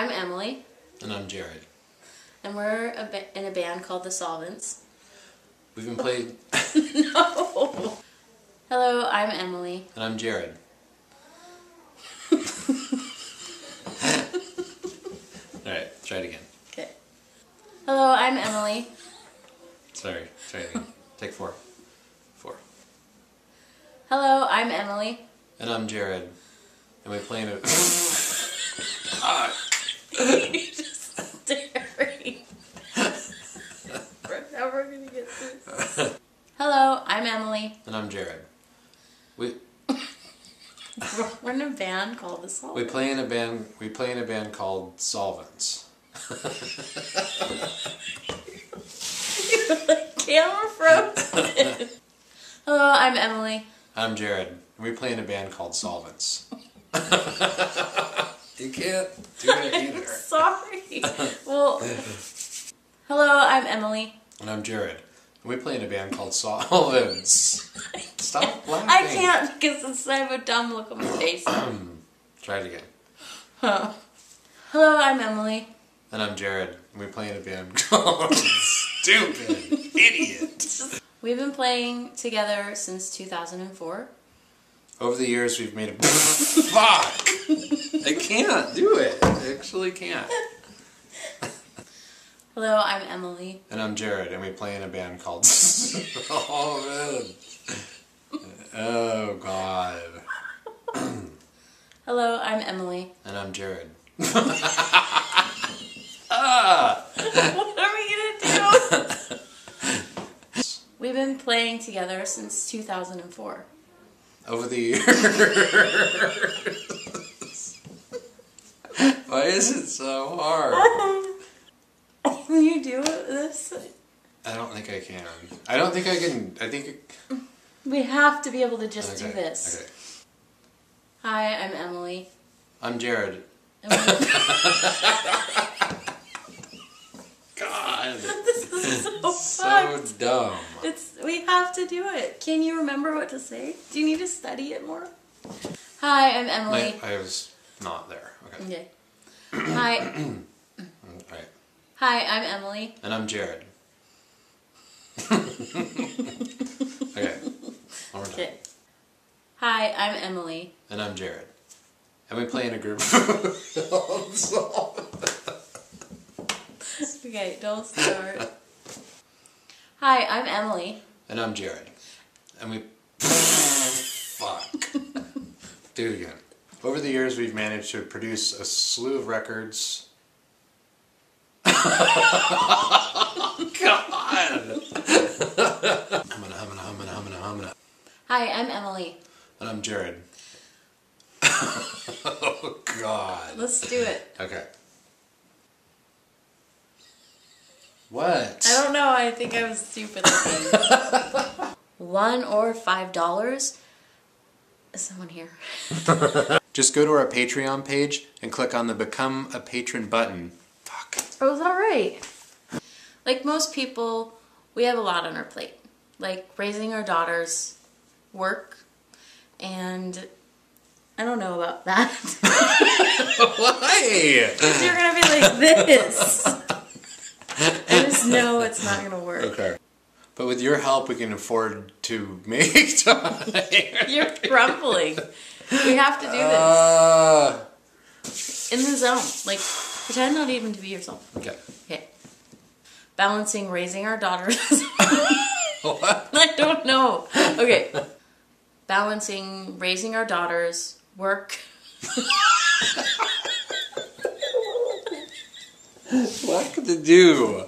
I'm Emily, And I'm Jarrod. and we're a ba- in a band called The Solvents. We've been playing. no! Hello, I'm Emily. And I'm Jarrod. Alright, try it again. Okay. Hello, I'm Emily. Sorry, try it again. Take four. Four. Hello, I'm Emily. And I'm Jarrod. And we play in a. Ah! you just staring. we're never gonna get this. Hello, I'm Emily. and I'm Jarrod. We We're in a band called The we play in a band. We play in a band called Solvents. Camera frozen. Hello, I'm Emily. I'm Jarrod. We play in a band called Solvents. You can't do it either. Sorry. Well, hello, I'm Emily. And I'm Jarrod. And we play in a band called Solvents. Stop laughing. I can't because it's, I have a dumb look on my face. Try it again. Huh. Hello, I'm Emily. And I'm Jarrod. And we play in a band called Stupid Idiot. We've been playing together since 2004. Over the years, we've made a. Fuck! I can't do it. I actually can't. Hello, I'm Emily. And I'm Jarrod, and we play in a band called. oh man. Oh god. Hello, I'm Emily. And I'm Jarrod. ah! what are we gonna do? We've been playing together since 2004. Over the years. Why is it so hard? Can you do this? I don't think I can. I don't think I can. I think. We have to be able to just okay, do this. Okay. Hi, I'm Emily. I'm Jarrod. God. this is so so dumb. It's we have to do it. Can you remember what to say? Do you need to study it more? Hi, I'm Emily. My, I was not there. Okay. Okay. Hi, Alright. hi, I'm Emily. And I'm Jarrod. okay. One more time. Okay. Hi, I'm Emily. And I'm Jarrod. And we play in a group. Okay, don't start. Hi, I'm Emily. and I'm Jared. And we. Fuck. Do it again. Over the years, we've managed to produce a slew of records. God! Humana, humana, humana, humana, humana. Hi, I'm Emily. And I'm Jarrod. oh, God. Let's do it. Okay. What? I don't know. I think I was stupid. One or five dollars. Is someone here? Just go to our Patreon page and click on the Become a Patron button. Fuck. Oh, was that right? Like most people, we have a lot on our plate. Like raising our daughters, work, and I don't know about that. Why? Because You're gonna be like this. I just know it's not gonna work. Okay. But with your help, we can afford to make time. You're grumbling. We have to do this Uh, in the zone. Like pretend not even to be yourself. okay. Okay. Balancing raising our daughters. What? I don't know. Okay. Balancing raising our daughters, work. What could to do?